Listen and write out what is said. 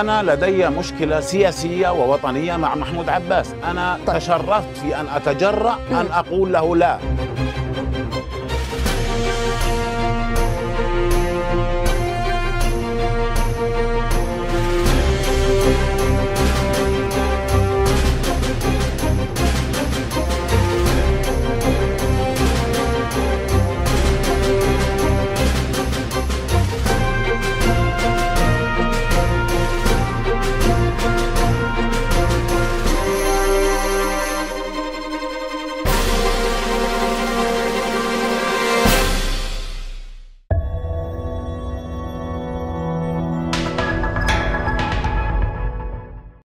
أنا لدي مشكلة سياسية ووطنية مع محمود عباس. أنا طيب. تشرفت في أن أتجرأ أن أقول له لا.